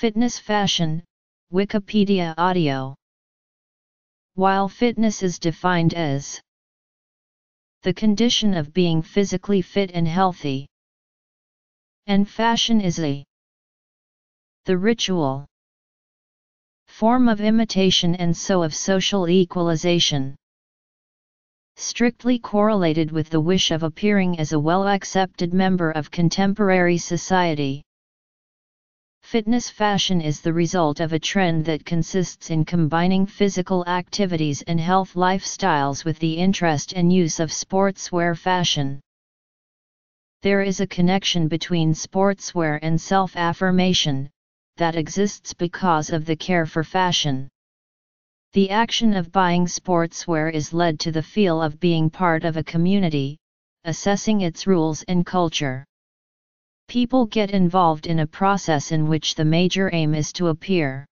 Fitness Fashion, Wikipedia Audio While fitness is defined as the condition of being physically fit and healthy, and fashion is a the ritual form of imitation and so of social equalization strictly correlated with the wish of appearing as a well-accepted member of contemporary society. Fitness fashion is the result of a trend that consists in combining physical activities and health lifestyles with the interest and use of sportswear fashion. There is a connection between sportswear and self-affirmation, that exists because of the care for fashion. The action of buying sportswear is led to the feel of being part of a community, assessing its rules and culture. People get involved in a process in which the major aim is to appear.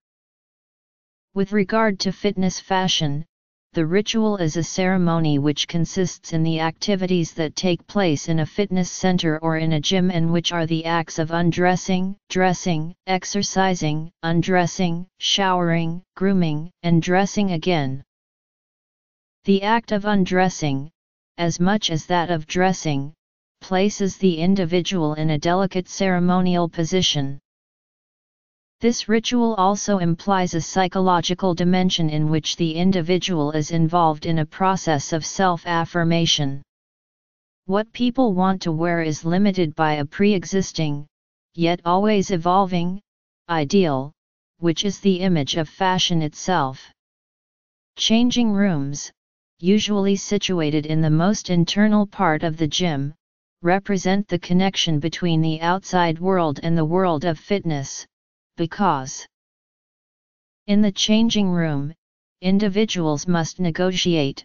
With regard to fitness fashion, the ritual is a ceremony which consists in the activities that take place in a fitness center or in a gym and which are the acts of undressing, dressing, exercising, undressing, showering, grooming, and dressing again. The act of undressing, as much as that of dressing, places the individual in a delicate ceremonial position. This ritual also implies a psychological dimension in which the individual is involved in a process of self-affirmation. What people want to wear is limited by a pre-existing, yet always evolving, ideal, which is the image of fashion itself. Changing rooms, usually situated in the most internal part of the gym, represent the connection between the outside world and the world of fitness, because in the changing room, individuals must negotiate,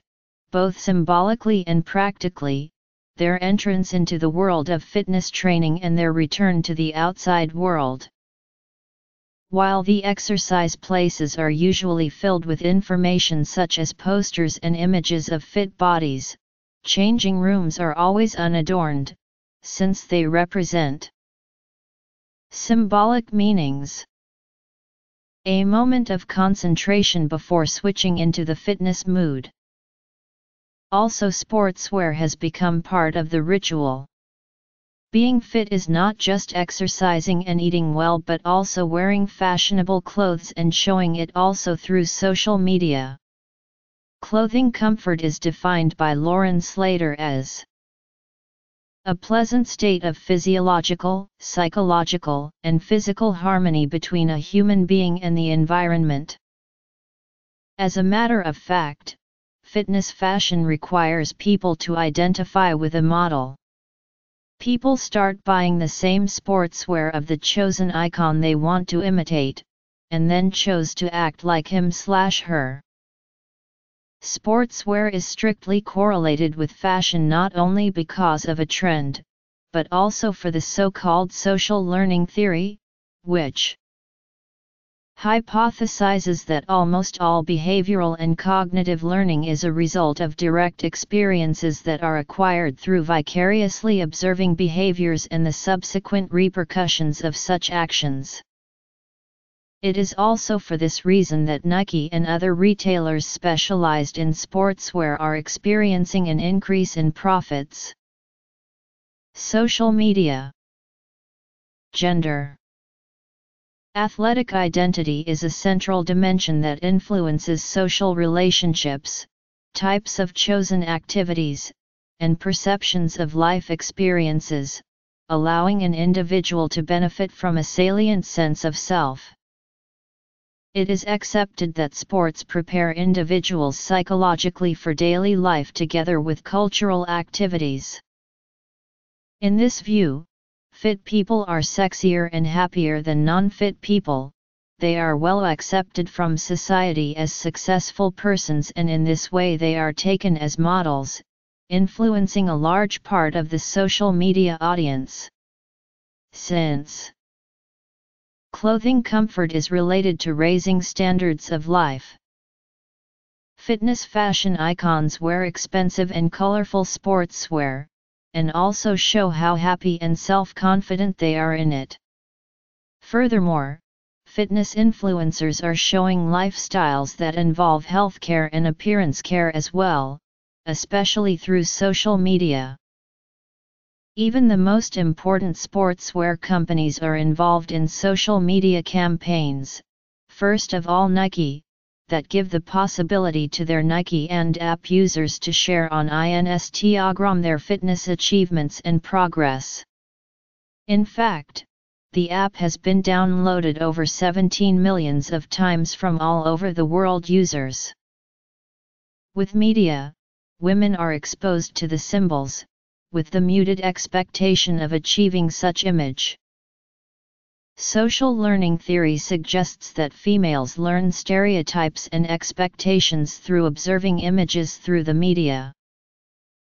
both symbolically and practically, their entrance into the world of fitness training and their return to the outside world. While the exercise places are usually filled with information such as posters and images of fit bodies, changing rooms are always unadorned, since they represent Symbolic meanings A moment of concentration before switching into the fitness mood. Also sportswear has become part of the ritual. Being fit is not just exercising and eating well but also wearing fashionable clothes and showing it also through social media. Clothing comfort is defined by Lauren Slater as a pleasant state of physiological, psychological, and physical harmony between a human being and the environment. As a matter of fact, fitness fashion requires people to identify with a model. People start buying the same sportswear of the chosen icon they want to imitate, and then chose to act like him slash her. Sportswear is strictly correlated with fashion not only because of a trend, but also for the so-called social learning theory, which hypothesizes that almost all behavioral and cognitive learning is a result of direct experiences that are acquired through vicariously observing behaviors and the subsequent repercussions of such actions. It is also for this reason that Nike and other retailers specialized in sportswear are experiencing an increase in profits. Social media Gender Athletic identity is a central dimension that influences social relationships, types of chosen activities, and perceptions of life experiences, allowing an individual to benefit from a salient sense of self. It is accepted that sports prepare individuals psychologically for daily life together with cultural activities. In this view, fit people are sexier and happier than non-fit people, they are well accepted from society as successful persons and in this way they are taken as models, influencing a large part of the social media audience. Since Clothing comfort is related to raising standards of life. Fitness fashion icons wear expensive and colorful sportswear, and also show how happy and self-confident they are in it. Furthermore, fitness influencers are showing lifestyles that involve healthcare and appearance care as well, especially through social media. Even the most important sportswear companies are involved in social media campaigns, first of all Nike, that give the possibility to their Nike and app users to share on Instagram their fitness achievements and progress. In fact, the app has been downloaded over 17 millions of times from all over the world users. With media, women are exposed to the symbols, with the muted expectation of achieving such image. Social learning theory suggests that females learn stereotypes and expectations through observing images through the media.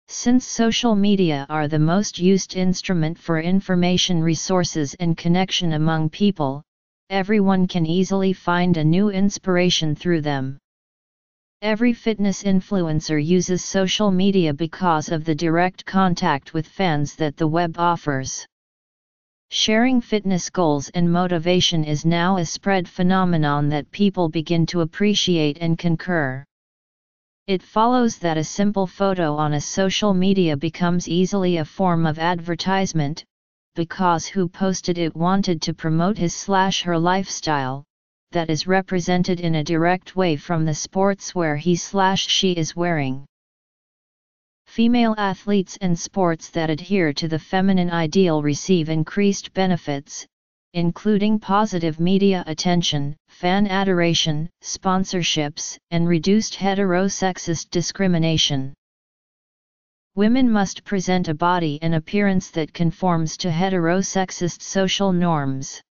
Since social media are the most used instrument for information resources and connection among people, everyone can easily find a new inspiration through them. Every fitness influencer uses social media because of the direct contact with fans that the web offers. Sharing fitness goals and motivation is now a spread phenomenon that people begin to appreciate and concur. It follows that a simple photo on a social media becomes easily a form of advertisement, because who posted it wanted to promote his slash her lifestyle, that is represented in a direct way from the sportswear he slash she is wearing. Female athletes and sports that adhere to the feminine ideal receive increased benefits, including positive media attention, fan adoration, sponsorships, and reduced heterosexist discrimination. Women must present a body and appearance that conforms to heterosexist social norms.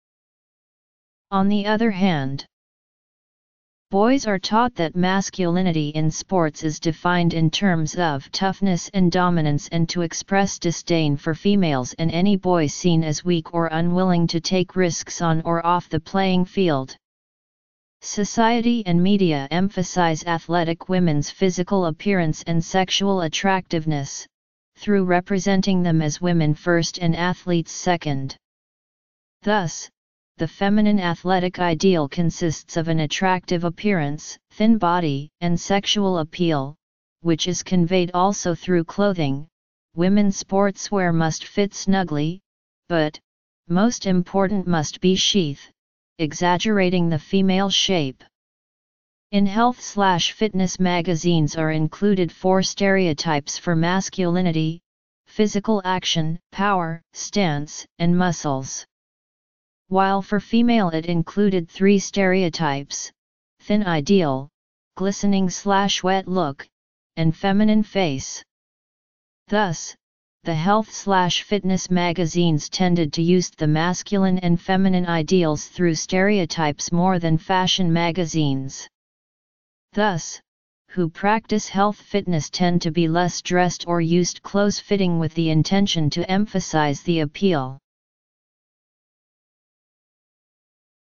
On the other hand, boys are taught that masculinity in sports is defined in terms of toughness and dominance and to express disdain for females and any boy seen as weak or unwilling to take risks on or off the playing field. Society and media emphasize athletic women's physical appearance and sexual attractiveness, through representing them as women first and athletes second. Thus, the feminine athletic ideal consists of an attractive appearance, thin body, and sexual appeal, which is conveyed also through clothing. Women's sportswear must fit snugly, but, most important must be sheath, exaggerating the female shape. In health slash fitness magazines are included four stereotypes for masculinity, physical action, power, stance, and muscles while for female it included three stereotypes, thin ideal, glistening slash wet look, and feminine face. Thus, the health slash fitness magazines tended to use the masculine and feminine ideals through stereotypes more than fashion magazines. Thus, who practice health fitness tend to be less dressed or used clothes fitting with the intention to emphasize the appeal.